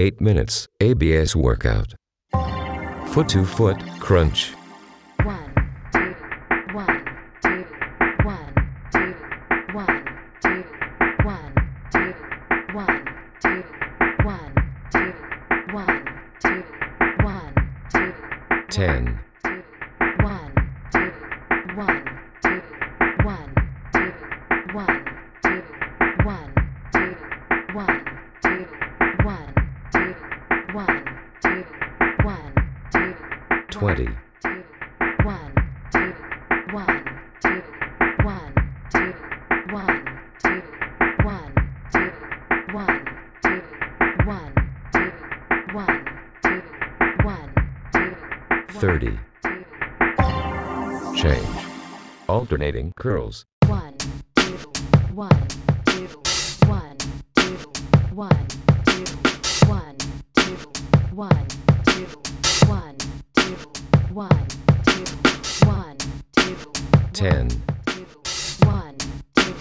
8 minutes ABS workout. Foot to foot crunch. One, two, one, two, one, two, one, two, one, two, one, two, one, two, one, two, one, two, 10, one, two, one, two, 20, two, one, two, one, two, one, two, one, two, one, two, one, two, one, two, one, two, one, two, 30. Change. Alternating curls. one, two, one, two, one, two, one, one, two, one, two, one, two, one, two, 10, two, one, two,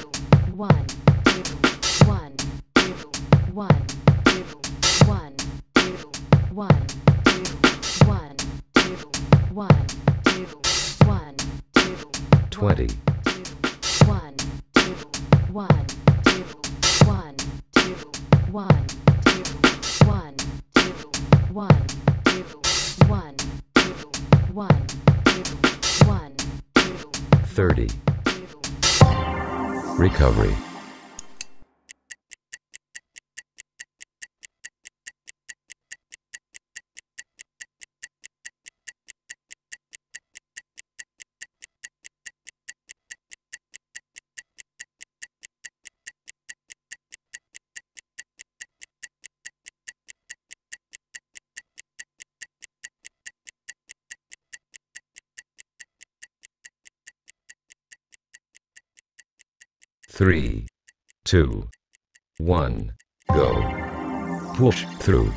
one, two, one, two, one, two, one, two, one, two, one, two, one, two, one, two, 20, two, one, two, one, two, one, two, one, 30. Recovery. Three, two, one, go. Push through.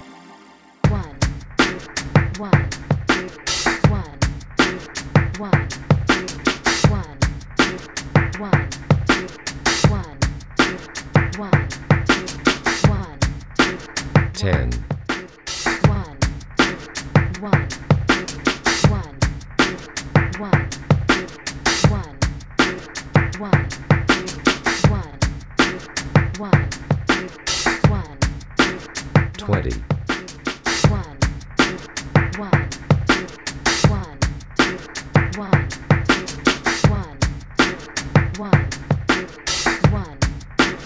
One, two, one, two, one, two, one, two, one, two, one, two, one, two, one, two, one, two, 10, one, two, one, two, one, two, one, two, one, two, one, one, two, one, two, 20, one, two, one, two, one, two, one, two, one, two, one, two, one, two,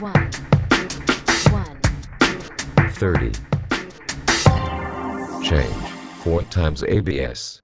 one, two, one, two, 30. Change. 4 times ABS.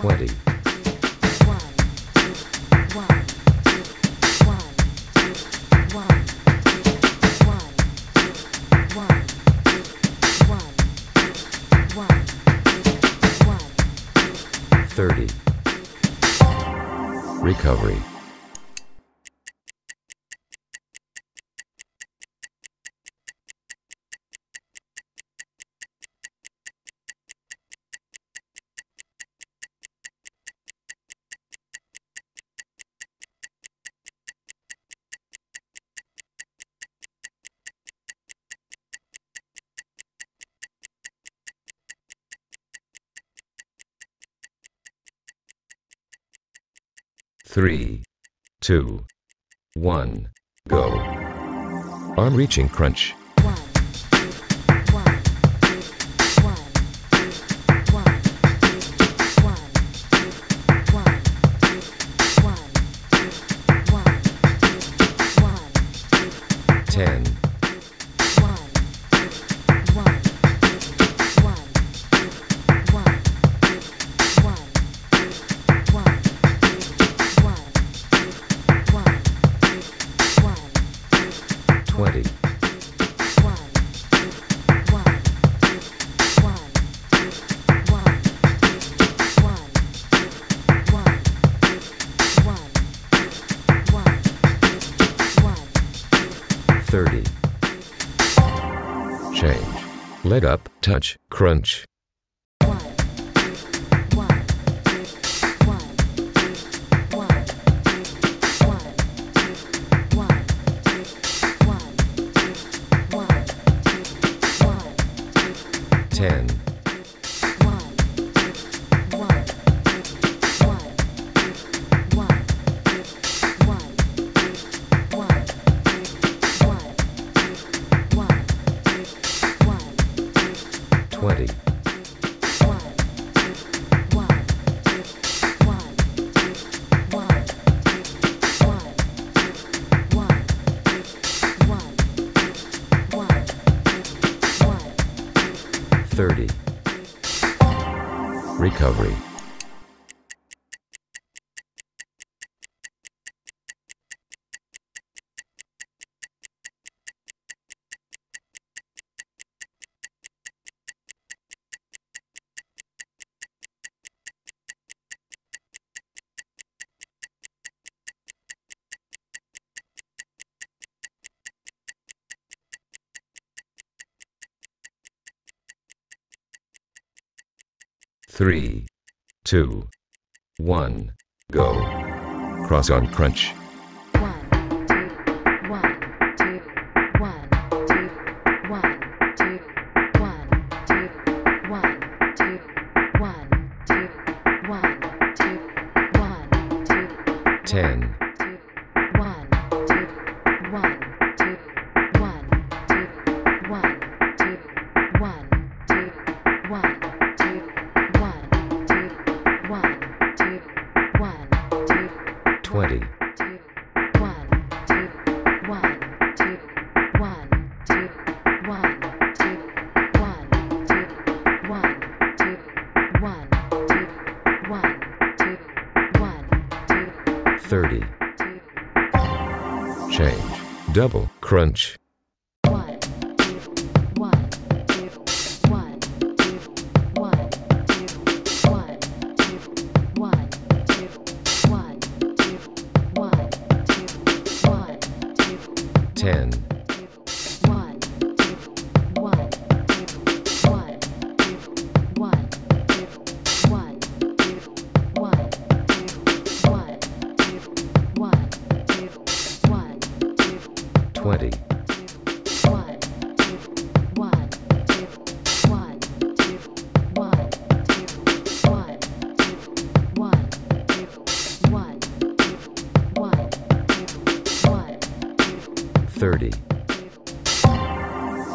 Twenty. 30. Recovery. Three, two, one, go. Arm reaching crunch. one, 20. Thirty. Change. Let up, touch, crunch, 30. Recovery. Three, two, one, go. Cross on crunch. Ten. One, two, one, two, one, two, one, two, one, two, one. 30. Change. Double. Crunch. 30.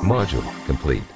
Module complete.